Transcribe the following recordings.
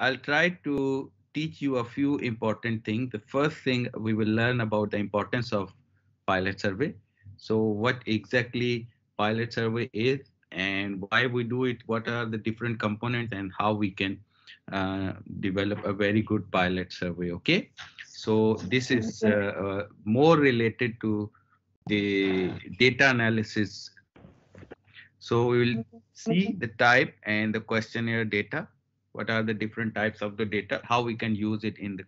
I'll try to teach you a few important things. The first thing we will learn about the importance of pilot survey. So what exactly pilot survey is and why we do it, what are the different components and how we can uh, develop a very good pilot survey. Okay, so this is uh, uh, more related to the data analysis. So we will see the type and the questionnaire data. What are the different types of the data? How we can use it in the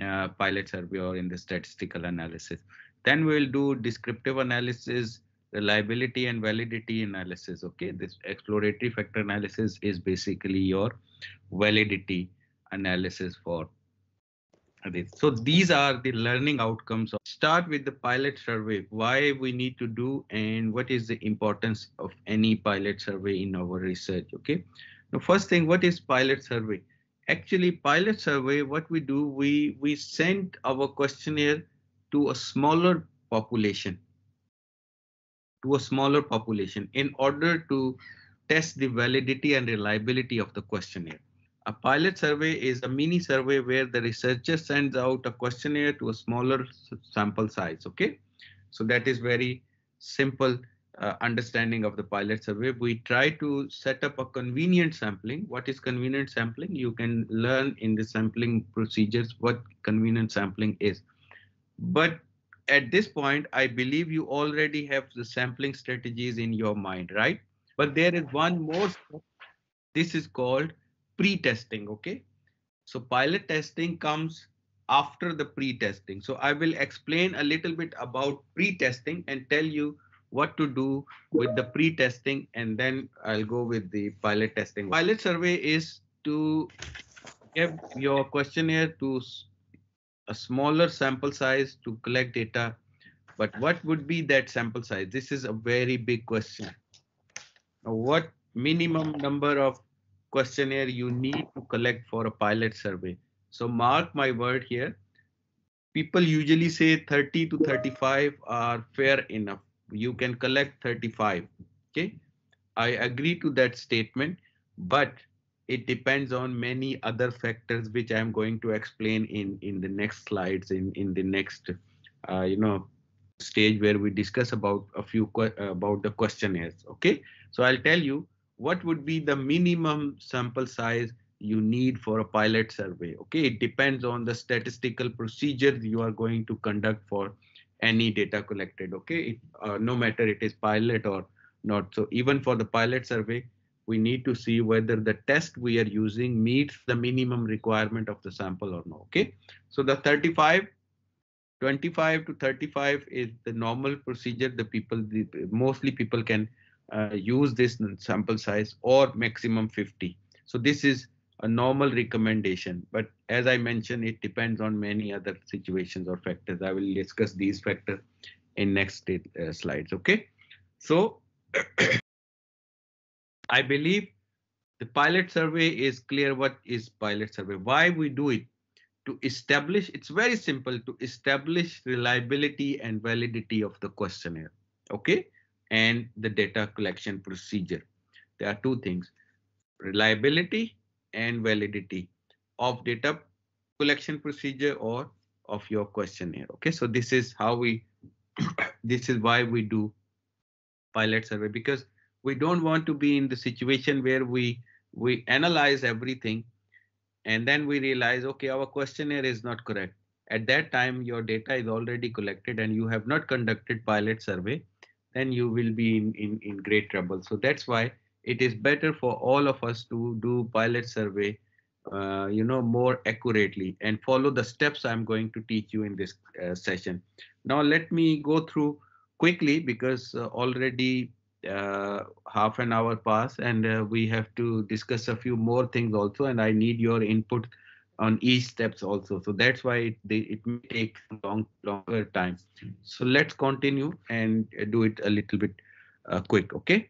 uh, pilot survey or in the statistical analysis. Then we'll do descriptive analysis, reliability and validity analysis. Okay, this exploratory factor analysis is basically your validity analysis for this. So these are the learning outcomes. Start with the pilot survey, why we need to do and what is the importance of any pilot survey in our research. Okay, the first thing, what is pilot survey? Actually, pilot survey, what we do, we, we send our questionnaire to a smaller population to a smaller population in order to test the validity and reliability of the questionnaire. A pilot survey is a mini survey where the researcher sends out a questionnaire to a smaller sample size. Okay, so that is very simple uh, understanding of the pilot survey. We try to set up a convenient sampling. What is convenient sampling? You can learn in the sampling procedures what convenient sampling is. But at this point, I believe you already have the sampling strategies in your mind, right? But there is one more. This is called pre-testing, okay? So pilot testing comes after the pre-testing. So I will explain a little bit about pre-testing and tell you what to do with the pre-testing and then I'll go with the pilot testing. Pilot survey is to give your questionnaire to a smaller sample size to collect data. But what would be that sample size? This is a very big question. What minimum number of questionnaire you need to collect for a pilot survey? So mark my word here. People usually say 30 to 35 are fair enough. You can collect 35. Okay. I agree to that statement, but it depends on many other factors which i'm going to explain in in the next slides in in the next uh, you know stage where we discuss about a few about the questionnaires okay so i'll tell you what would be the minimum sample size you need for a pilot survey okay it depends on the statistical procedures you are going to conduct for any data collected okay it, uh, no matter it is pilot or not so even for the pilot survey we need to see whether the test we are using meets the minimum requirement of the sample or not. Okay, so the 35, 25 to 35 is the normal procedure. The people, the, mostly people can uh, use this sample size or maximum 50. So this is a normal recommendation. But as I mentioned, it depends on many other situations or factors. I will discuss these factors in next uh, slides. Okay, so I believe the pilot survey is clear what is pilot survey, why we do it to establish, it's very simple to establish reliability and validity of the questionnaire, okay? And the data collection procedure. There are two things, reliability and validity of data collection procedure or of your questionnaire. Okay, so this is how we, this is why we do pilot survey because we don't want to be in the situation where we we analyze everything and then we realize okay our questionnaire is not correct at that time your data is already collected and you have not conducted pilot survey then you will be in, in, in great trouble so that's why it is better for all of us to do pilot survey uh, you know more accurately and follow the steps i'm going to teach you in this uh, session now let me go through quickly because uh, already uh, half an hour passed and uh, we have to discuss a few more things also and I need your input on each steps also. So that's why it, they, it may take long, longer time. So let's continue and do it a little bit uh, quick, okay?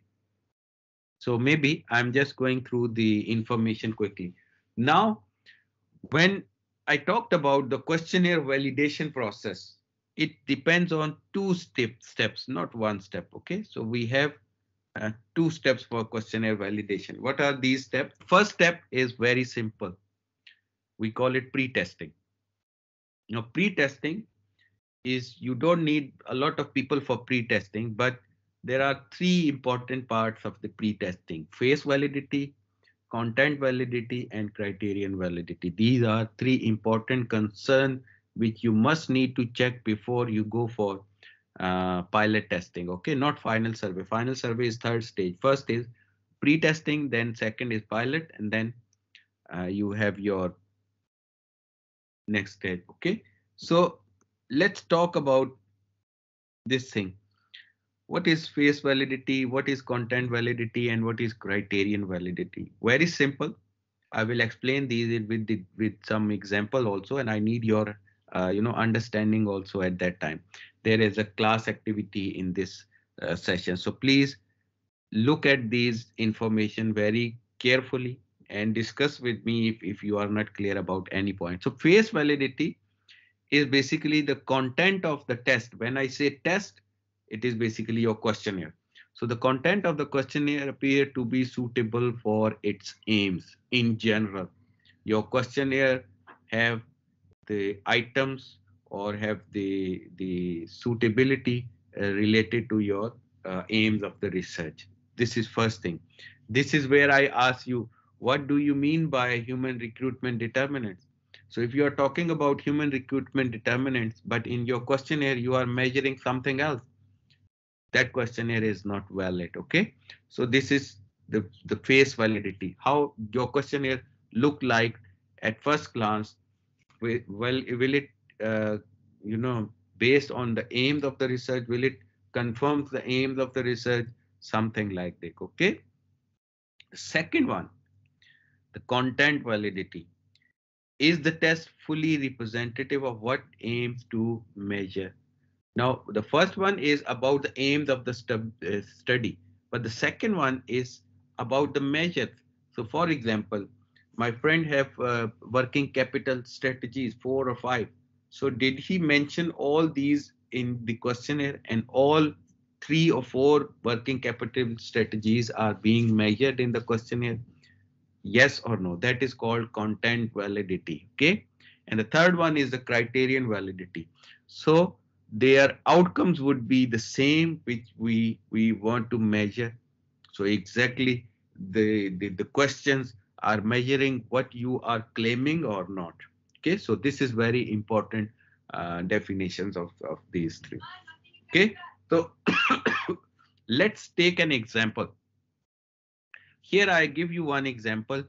So maybe I'm just going through the information quickly. Now, when I talked about the questionnaire validation process, it depends on two step, steps, not one step. Okay, so we have uh, two steps for questionnaire validation. What are these steps? First step is very simple. we call it pre-testing. Now, pre-testing is you don't need a lot of people for pre-testing, but there are three important parts of the pre-testing, face validity, content validity, and criterion validity. These are three important concerns which you must need to check before you go for uh, pilot testing. Okay, not final survey. Final survey is third stage. First is pre-testing, then second is pilot, and then uh, you have your next step Okay, so let's talk about this thing. What is face validity? What is content validity? And what is criterion validity? Very simple. I will explain these with the, with some example also, and I need your uh, you know understanding also at that time. There is a class activity in this uh, session, so please look at these information very carefully and discuss with me if, if you are not clear about any point. So face validity is basically the content of the test. When I say test, it is basically your questionnaire. So the content of the questionnaire appear to be suitable for its aims in general. Your questionnaire have the items or have the, the suitability uh, related to your uh, aims of the research. This is first thing. This is where I ask you, what do you mean by human recruitment determinants? So if you are talking about human recruitment determinants, but in your questionnaire, you are measuring something else, that questionnaire is not valid. Okay. So this is the, the face validity, how your questionnaire look like at first glance. Well, will it, uh, you know, based on the aims of the research, will it confirm the aims of the research? Something like that. Okay. The second one, the content validity is the test fully representative of what aims to measure? Now, the first one is about the aims of the stu uh, study, but the second one is about the measures. So for example, my friend have uh, working capital strategies, four or five. So did he mention all these in the questionnaire and all three or four working capital strategies are being measured in the questionnaire? yes or no that is called content validity okay and the third one is the criterion validity so their outcomes would be the same which we we want to measure so exactly the the, the questions are measuring what you are claiming or not okay so this is very important uh, definitions of, of these three okay so let's take an example here I give you one example.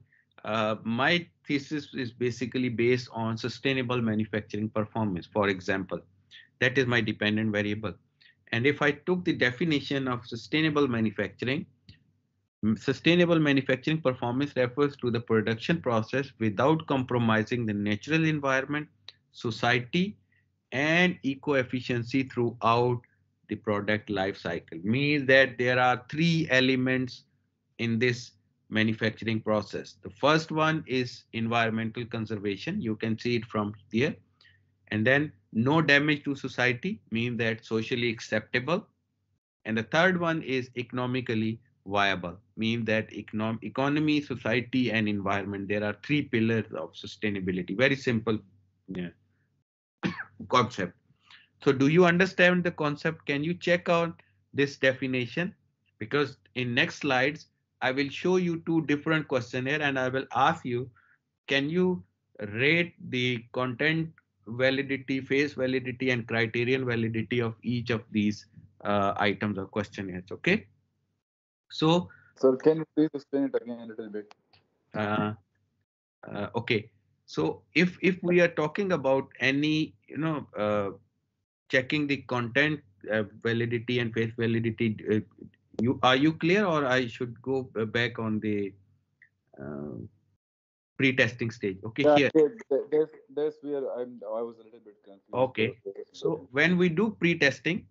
Uh, my thesis is basically based on sustainable manufacturing performance, for example. That is my dependent variable. And if I took the definition of sustainable manufacturing, sustainable manufacturing performance refers to the production process without compromising the natural environment, society, and eco-efficiency throughout the product life cycle. Means that there are three elements in this manufacturing process. The first one is environmental conservation. You can see it from here. And then no damage to society means that socially acceptable. And the third one is economically viable, means that econom economy, society, and environment. There are three pillars of sustainability. Very simple yeah, concept. So do you understand the concept? Can you check out this definition? Because in next slides, I will show you two different questionnaire and I will ask you, can you rate the content validity, face validity and criterion validity of each of these uh, items or questionnaires, okay? So, sir, can you please explain it again a little bit? Uh, uh, okay, so if if we are talking about any, you know, uh, checking the content uh, validity and face validity uh, you are you clear, or I should go back on the uh, pre-testing stage? Okay, yeah, here. There's, there's where I'm. I was a little bit confused. Okay, so when we do pre-testing,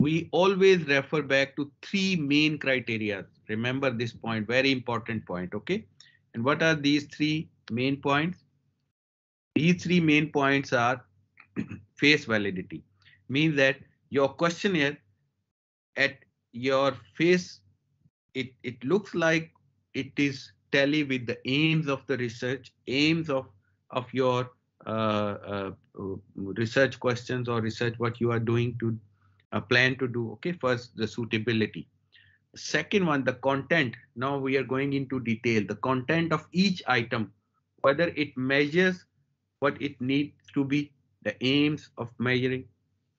we always refer back to three main criteria. Remember this point, very important point. Okay, and what are these three main points? These three main points are face validity, means that your questionnaire at your face, it, it looks like it is tally with the aims of the research, aims of, of your uh, uh, research questions or research what you are doing to uh, plan to do. Okay, first the suitability. Second one, the content. Now we are going into detail. The content of each item, whether it measures what it needs to be, the aims of measuring.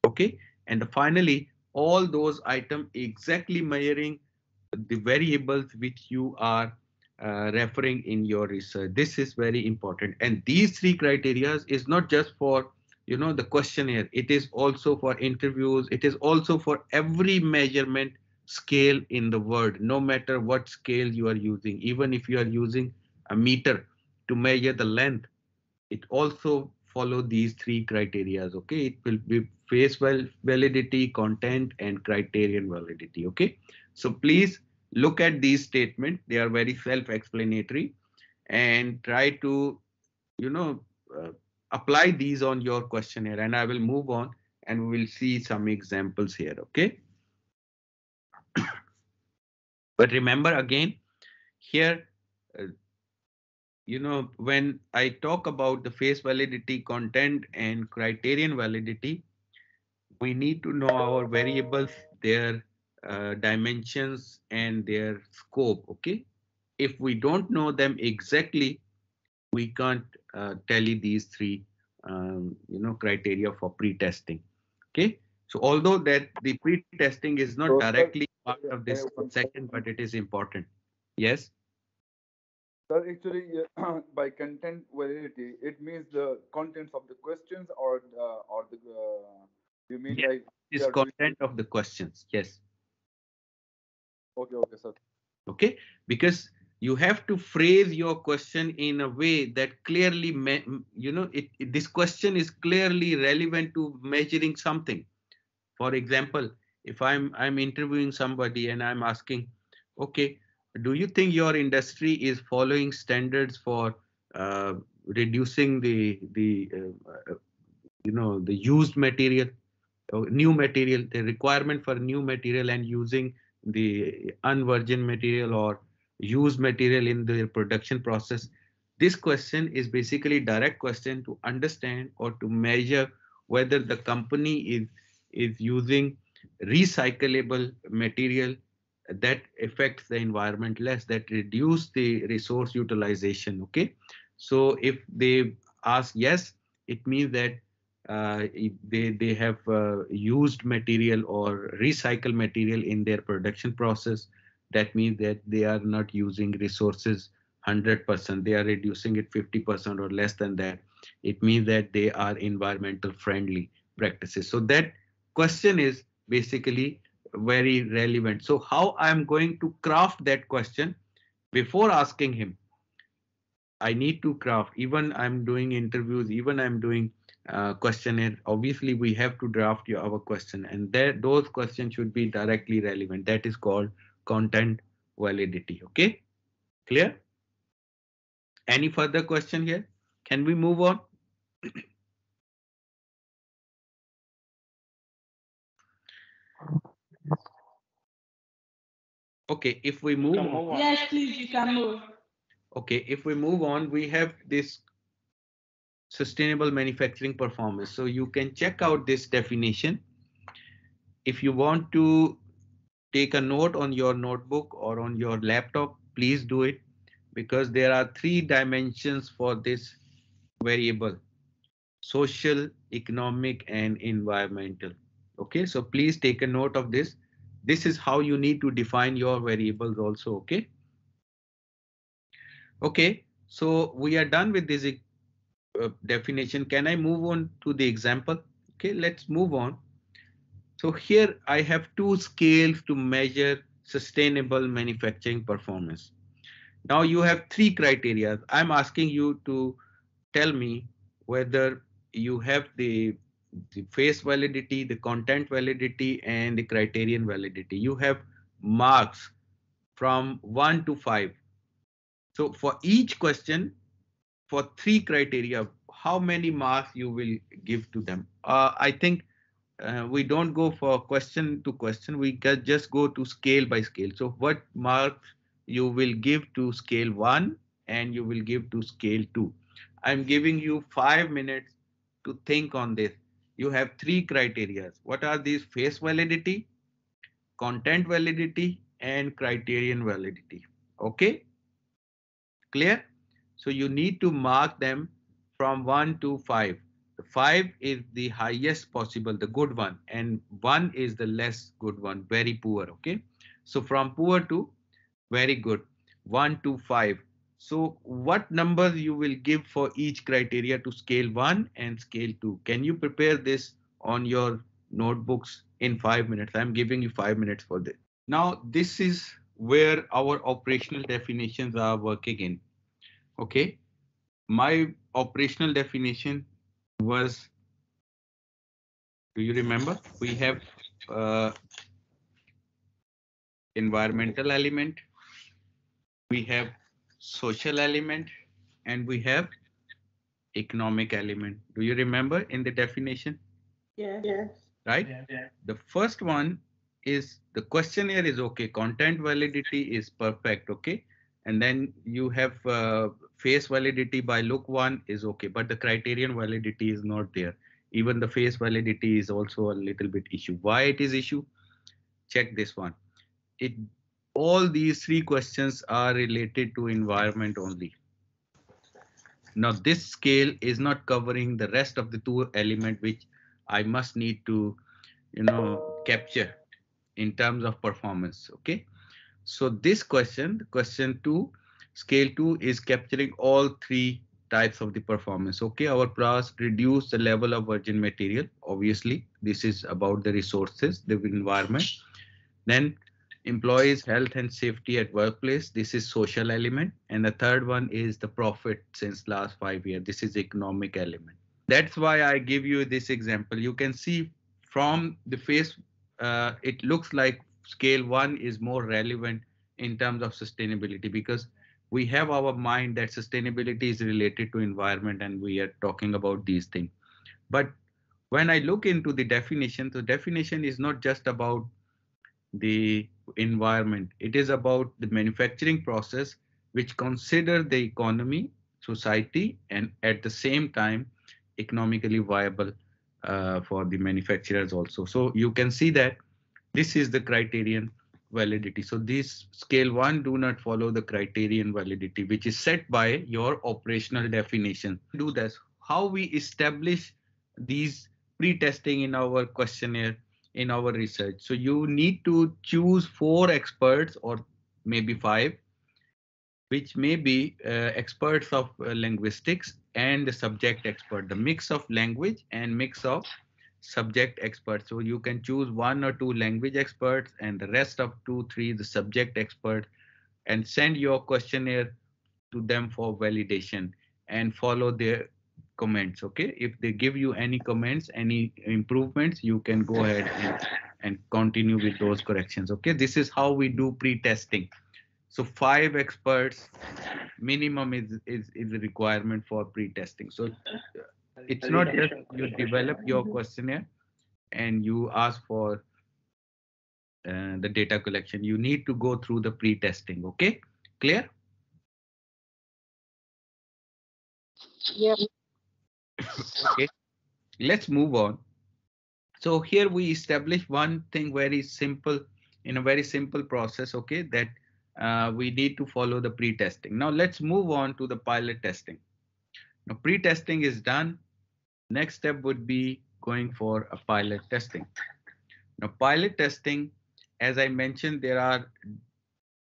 Okay, and finally, all those items exactly measuring the variables which you are uh, referring in your research. This is very important. And these three criteria is not just for you know the questionnaire. It is also for interviews. It is also for every measurement scale in the world, no matter what scale you are using. Even if you are using a meter to measure the length, it also follow these three criterias. Okay, it will be face validity, content, and criterion validity. Okay, so please look at these statements. They are very self-explanatory and try to, you know, uh, apply these on your questionnaire and I will move on and we will see some examples here. Okay. but remember again here, uh, you know, when I talk about the face validity, content and criterion validity, we need to know our variables, their uh, dimensions and their scope okay if we don't know them exactly we can't uh, tally these three um, you know criteria for pre-testing okay so although that the pre-testing is not directly part of this section but it is important yes Sir, actually, uh, by content validity, it means the contents of the questions, or uh, or the uh, you mean yes, like is content of the questions? Yes. Okay, okay, sir. Okay, because you have to phrase your question in a way that clearly, you know, it, it, this question is clearly relevant to measuring something. For example, if I'm I'm interviewing somebody and I'm asking, okay, do you think your industry is following standards for uh, reducing the the uh, uh you know the used material, new material, the requirement for new material and using the unvirgin material or used material in the production process. This question is basically direct question to understand or to measure whether the company is, is using recyclable material that affects the environment less, that reduce the resource utilization. Okay, so if they ask yes, it means that they they have uh, used material or recycled material in their production process that means that they are not using resources 100% they are reducing it 50% or less than that. It means that they are environmental friendly practices. So that question is basically very relevant. So how i'm going to craft that question? Before asking him i need to craft. Even i'm doing interviews even i'm doing uh, questionnaire, obviously we have to draft your, our question and that those questions should be directly relevant. That is called content validity. Okay, clear? Any further question here? Can we move on? okay, if we move, on. Yes, please, you can move. Okay, if we move on, we have this sustainable manufacturing performance. So you can check out this definition. If you want to take a note on your notebook or on your laptop, please do it because there are three dimensions for this variable social, economic, and environmental. Okay, so please take a note of this. This is how you need to define your variables also. Okay. Okay, so we are done with this uh, definition. Can I move on to the example? Okay, let's move on. So here I have two scales to measure sustainable manufacturing performance. Now you have three criteria. I'm asking you to tell me whether you have the, the face validity, the content validity, and the criterion validity. You have marks from one to five. So for each question, for three criteria, how many marks you will give to them? Uh, I think uh, we don't go for question to question. We just go to scale by scale. So what marks you will give to scale one and you will give to scale two. I'm giving you five minutes to think on this. You have three criteria. What are these? Face validity, content validity, and criterion validity. Okay? Clear? So you need to mark them from one to five. The five is the highest possible, the good one, and one is the less good one, very poor. Okay. So from poor to very good, one to five. So what numbers you will give for each criteria to scale one and scale two? Can you prepare this on your notebooks in five minutes? I'm giving you five minutes for this. Now, this is where our operational definitions are working in. Okay. My operational definition was, do you remember? We have uh, environmental element, we have social element, and we have economic element. Do you remember in the definition? yeah yes. Right? Yeah, yeah. The first one is the questionnaire is okay. Content validity is perfect. Okay. And then you have uh, face validity by look one is okay, but the criterion validity is not there. Even the face validity is also a little bit issue. Why it is issue? Check this one. It all these three questions are related to environment only. Now this scale is not covering the rest of the two element which I must need to, you know, capture in terms of performance. Okay. So this question, question two, scale two is capturing all three types of the performance. Okay, our class reduce the level of virgin material. Obviously, this is about the resources, the environment. Then employees health and safety at workplace. This is social element. And the third one is the profit since last five years. This is economic element. That's why I give you this example. You can see from the face, uh, it looks like scale one is more relevant in terms of sustainability because we have our mind that sustainability is related to environment and we are talking about these things. But when i look into the definition the definition is not just about the environment. It is about the manufacturing process which consider the economy society and at the same time economically viable uh, for the manufacturers also. So you can see that this is the criterion validity. So these scale one do not follow the criterion validity, which is set by your operational definition. Do this. How we establish these pre-testing in our questionnaire in our research. So you need to choose four experts or maybe five, which may be uh, experts of uh, linguistics and the subject expert, the mix of language and mix of subject experts. So you can choose one or two language experts and the rest of two, three, the subject expert and send your questionnaire to them for validation and follow their comments. Okay. If they give you any comments, any improvements, you can go ahead and, and continue with those corrections. Okay. This is how we do pre-testing. So five experts minimum is, is, is a requirement for pre-testing. So it's not just you develop your questionnaire and you ask for uh, the data collection. You need to go through the pre-testing. Okay, clear? Yeah. okay, let's move on. So here we establish one thing very simple in a very simple process. Okay, that uh, we need to follow the pre-testing. Now let's move on to the pilot testing. Now pre-testing is done. Next step would be going for a pilot testing. Now, pilot testing, as I mentioned, there are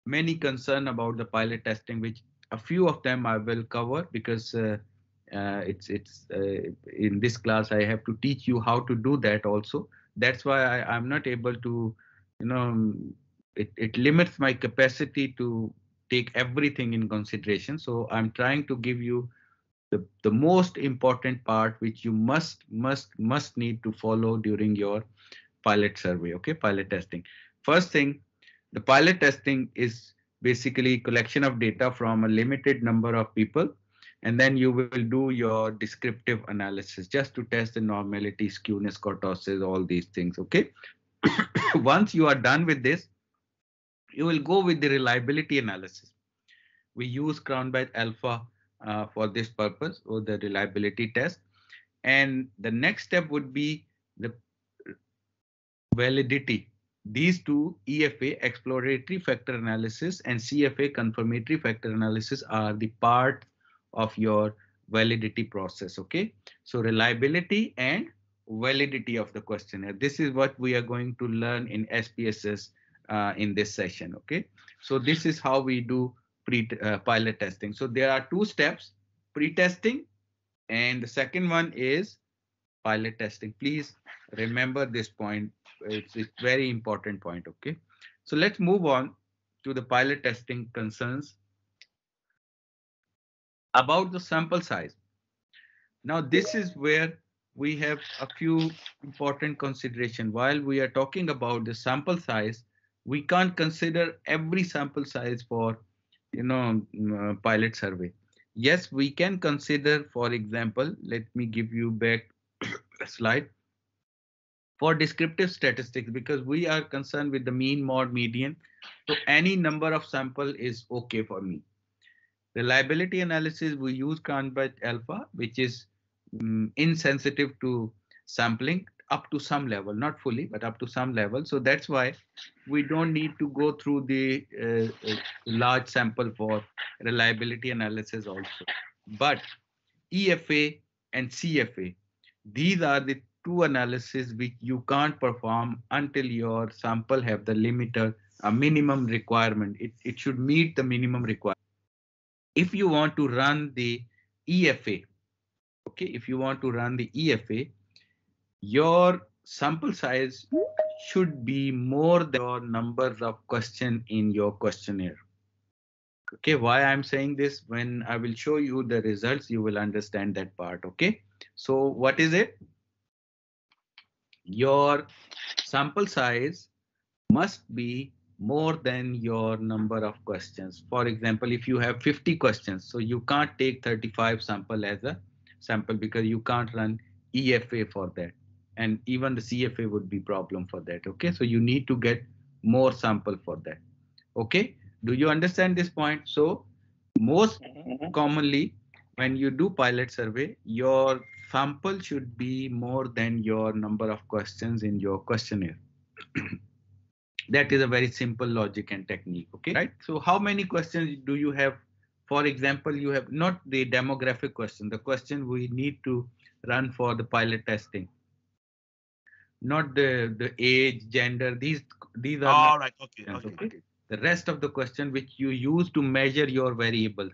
many concern about the pilot testing, which a few of them I will cover because uh, uh, it's it's uh, in this class I have to teach you how to do that also. That's why I, I'm not able to, you know, it, it limits my capacity to take everything in consideration. So I'm trying to give you the, the most important part which you must must must need to follow during your pilot survey okay? Pilot testing. First thing the pilot testing is basically collection of data from a limited number of people and then you will do your descriptive analysis just to test the normality skewness kurtosis all these things okay? Once you are done with this you will go with the reliability analysis. We use Cronbach alpha uh, for this purpose or the reliability test. And the next step would be the validity. These two EFA exploratory factor analysis and CFA confirmatory factor analysis are the part of your validity process. Okay, so reliability and validity of the questionnaire. This is what we are going to learn in SPSS uh, in this session. Okay, so this is how we do pre uh, pilot testing. So there are two steps: pre-testing, and the second one is pilot testing. Please remember this point. It's a very important point. Okay, so let's move on to the pilot testing concerns about the sample size. Now this is where we have a few important consideration. While we are talking about the sample size, we can't consider every sample size for, you know, mm, uh, pilot survey. Yes, we can consider, for example, let me give you back a slide for descriptive statistics because we are concerned with the mean mode median. So any number of sample is okay for me. Reliability analysis, we use Cronbach alpha, which is um, insensitive to sampling up to some level, not fully, but up to some level. So that's why we don't need to go through the uh, uh large sample for reliability analysis also. But EFA and CFA, these are the two analyses which you can't perform until your sample have the limiter, a minimum requirement. It, it should meet the minimum requirement if you want to run the EFA, okay, if you want to run the EFA, your sample size should be more than your numbers of question in your questionnaire. Okay, why I'm saying this when I will show you the results, you will understand that part. Okay, so what is it? Your sample size must be more than your number of questions. For example, if you have 50 questions, so you can't take 35 sample as a sample because you can't run EFA for that. And even the CFA would be problem for that. Okay, so you need to get more sample for that. Okay, do you understand this point? So most mm-hmm. commonly when you do pilot survey, your sample should be more than your number of questions in your questionnaire. that is a very simple logic and technique okay right so how many questions do you have for example you have not the demographic question the question we need to run for the pilot testing not the the age gender these these are all right okay, okay, okay. the rest of the question which you use to measure your variable.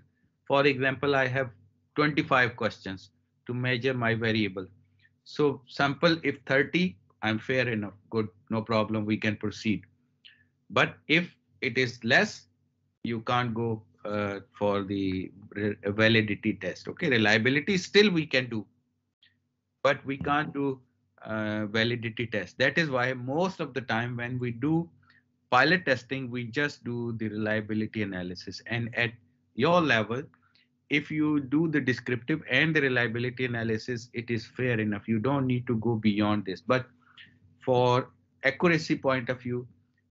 For example i have 25 questions to measure my variable. So sample if 30 i'm fair enough. Good no problem we can proceed. But if it is less, you can't go uh, for the validity test. Okay, reliability still we can do, but we can't do uh, validity test. That is why most of the time when we do pilot testing, we just do the reliability analysis. And at your level, if you do the descriptive and the reliability analysis, it is fair enough. You don't need to go beyond this. But for accuracy point of view,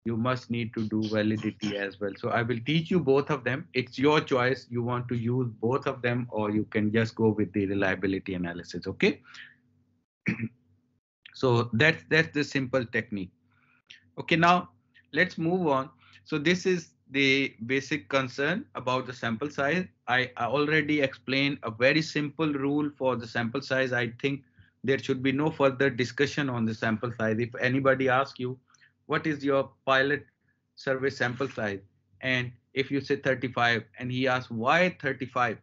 you must need to do validity as well. So I will teach you both of them. It's your choice. You want to use both of them or you can just go with the reliability analysis. Okay. so that's that's the simple technique. Okay, now let's move on. So this is the basic concern about the sample size. I, I already explained a very simple rule for the sample size. I think there should be no further discussion on the sample size. If anybody asks you, what is your pilot survey sample size? And if you say 35 and he asks why 35,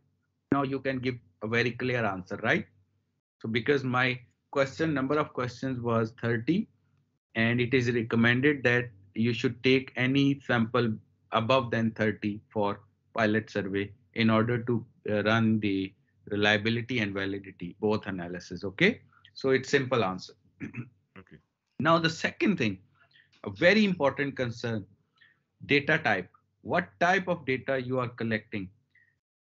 now you can give a very clear answer, right? So because my question number of questions was 30 and it is recommended that you should take any sample above than 30 for pilot survey in order to uh, run the reliability and validity both analysis okay? So it's simple answer. Okay. Now the second thing a very important concern data type. What type of data you are collecting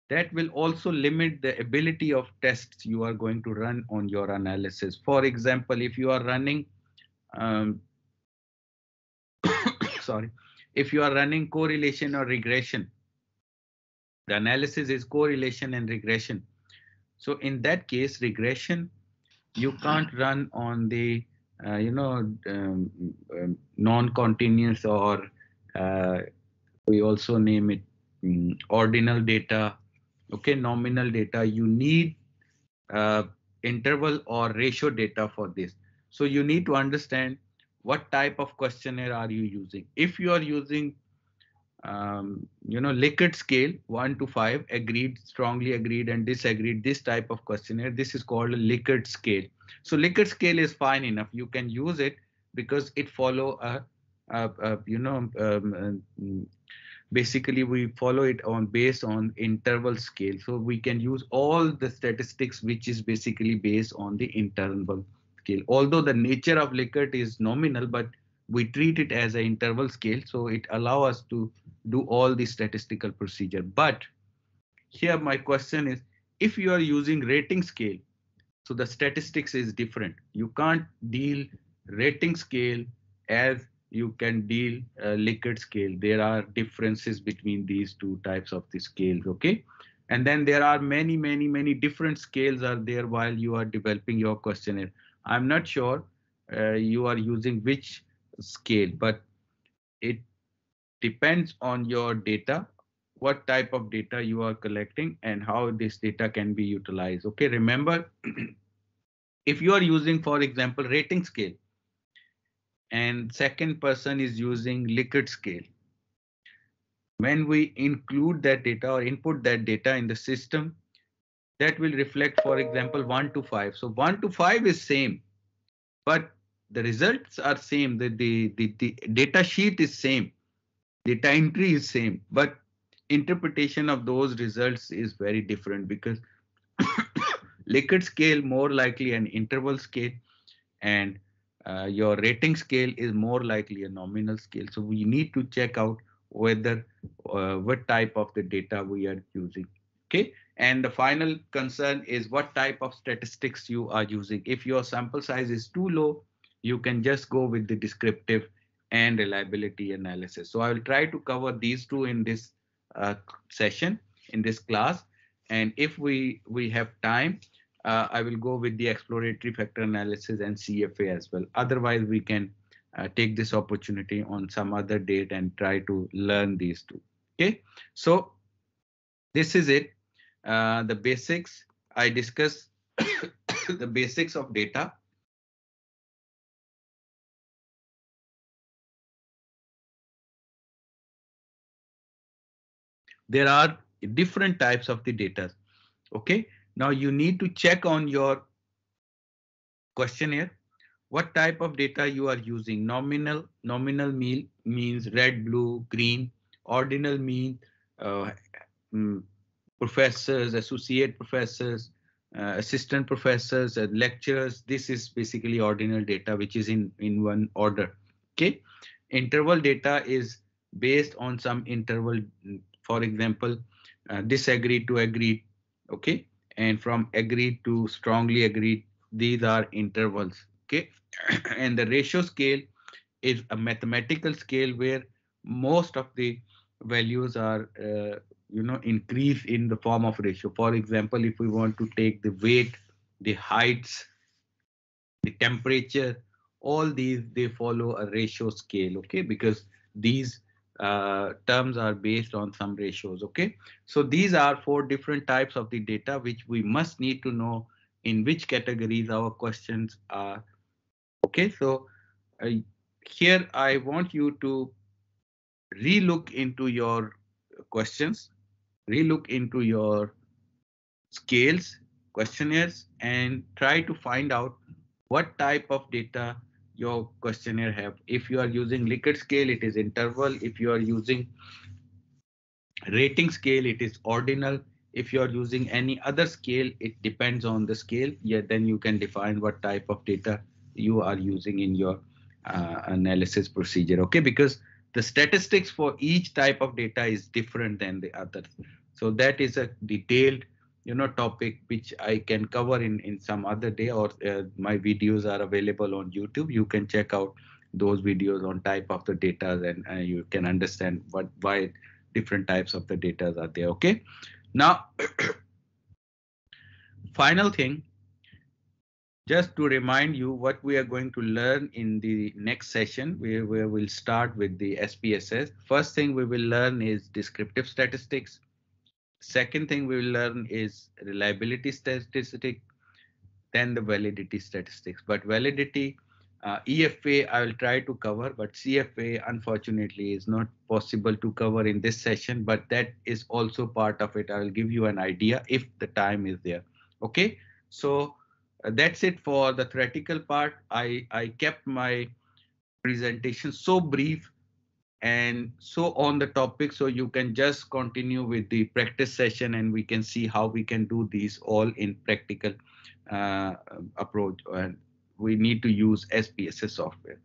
that will also limit the ability of tests you are going to run on your analysis for example if you are running um, sorry if you are running correlation or regression, the analysis is correlation and regression. So in that case, regression, you can't run on the, uh, you know, um, um, non-continuous or uh, we also name it um, ordinal data, okay, nominal data. You need uh, interval or ratio data for this. So you need to understand what type of questionnaire are you using. If you are using um, you know, Likert scale one to five, agreed, strongly agreed, and disagreed. This type of questionnaire, this is called a Likert scale. So Likert scale is fine enough. You can use it because it follow a, a, a you know, um, um, basically we follow it on based on interval scale. So we can use all the statistics which is basically based on the interval scale. Although the nature of Likert is nominal, but we treat it as an interval scale. So it allow us to do all the statistical procedure. But here my question is, if you are using rating scale, so the statistics is different. You can't deal rating scale as you can deal uh, Likert scale. There are differences between these two types of the scales, okay? And then there are many, many, many different scales are there while you are developing your questionnaire. I'm not sure uh, you are using which scale, but it depends on your data, what type of data you are collecting and how this data can be utilized. Okay, remember, if you are using, for example, rating scale, and second person is using Likert scale, when we include that data or input that data in the system, that will reflect, for example, one to five. So one to five is same, but the results are same. The, the, the, the data sheet is same data entry is same, but interpretation of those results is very different because Likert scale more likely an interval scale and uh, your rating scale is more likely a nominal scale. So we need to check out whether uh, what type of the data we are using. Okay. And the final concern is what type of statistics you are using. If your sample size is too low, you can just go with the descriptive and reliability analysis. So I will try to cover these two in this uh, session, in this class. And if we, we have time, uh, I will go with the exploratory factor analysis and CFA as well. Otherwise, we can uh, take this opportunity on some other date and try to learn these two. Okay, so this is it. Uh, the basics I discuss the basics of data there are different types of the data. Okay, now you need to check on your questionnaire what type of data you are using. Nominal nominal mean means red, blue, green. Ordinal mean uh, um, professors, associate professors, uh, assistant professors, lecturers. This is basically ordinal data, which is in in one order. Okay, interval data is based on some interval for example, uh, disagree to agree, okay? And from agree to strongly agree, these are intervals, okay? and the ratio scale is a mathematical scale where most of the values are, uh, you know, increase in the form of ratio. For example, if we want to take the weight, the heights, the temperature, all these, they follow a ratio scale, okay? Because these uh, terms are based on some ratios. Okay, so these are four different types of the data which we must need to know in which categories our questions are. Okay, so uh, here I want you to relook into your questions, relook into your scales, questionnaires, and try to find out what type of data your questionnaire have. If you are using Likert scale, it is interval. If you are using rating scale, it is ordinal. If you are using any other scale, it depends on the scale. Yeah, then you can define what type of data you are using in your uh, analysis procedure. Okay, because the statistics for each type of data is different than the other. So that is a detailed you know topic which I can cover in in some other day or uh, my videos are available on YouTube. You can check out those videos on type of the data and uh, you can understand what why different types of the data are there okay? Now final thing just to remind you what we are going to learn in the next session we, we will start with the SPSS first thing we will learn is descriptive statistics second thing we will learn is reliability statistic then the validity statistics but validity uh, EFA I will try to cover, but CFA unfortunately is not possible to cover in this session, but that is also part of it. I will give you an idea if the time is there. Okay, so uh, that's it for the theoretical part. I, I kept my presentation so brief and so on the topic so you can just continue with the practice session and we can see how we can do these all in practical uh, approach and we need to use SPSS software.